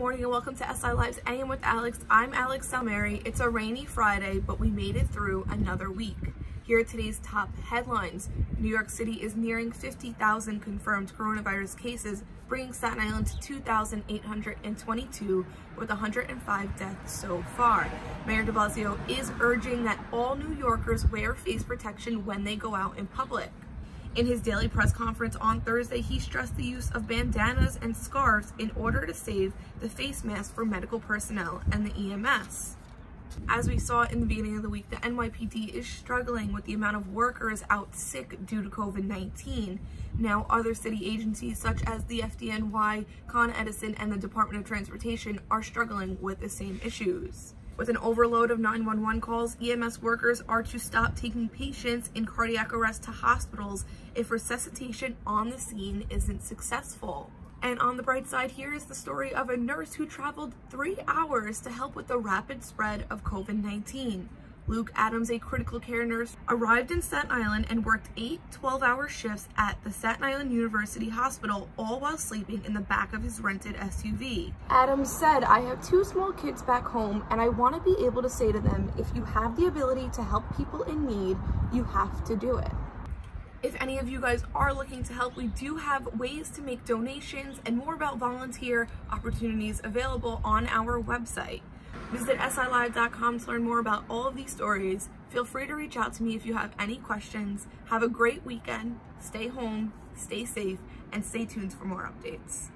morning and welcome to SILive's AM with Alex. I'm Alex Salmieri. It's a rainy Friday, but we made it through another week. Here are today's top headlines. New York City is nearing 50,000 confirmed coronavirus cases, bringing Staten Island to 2,822 with 105 deaths so far. Mayor de Blasio is urging that all New Yorkers wear face protection when they go out in public. In his daily press conference on Thursday, he stressed the use of bandanas and scarves in order to save the face mask for medical personnel and the EMS. As we saw in the beginning of the week, the NYPD is struggling with the amount of workers out sick due to COVID-19. Now, other city agencies such as the FDNY, Con Edison, and the Department of Transportation are struggling with the same issues. With an overload of 911 calls, EMS workers are to stop taking patients in cardiac arrest to hospitals if resuscitation on the scene isn't successful. And on the bright side, here is the story of a nurse who traveled three hours to help with the rapid spread of COVID-19. Luke Adams, a critical care nurse, arrived in Staten Island and worked eight 12-hour shifts at the Staten Island University Hospital, all while sleeping in the back of his rented SUV. Adams said, I have two small kids back home and I want to be able to say to them, if you have the ability to help people in need, you have to do it. If any of you guys are looking to help, we do have ways to make donations and more about volunteer opportunities available on our website. Visit silive.com to learn more about all of these stories. Feel free to reach out to me if you have any questions. Have a great weekend. Stay home, stay safe, and stay tuned for more updates.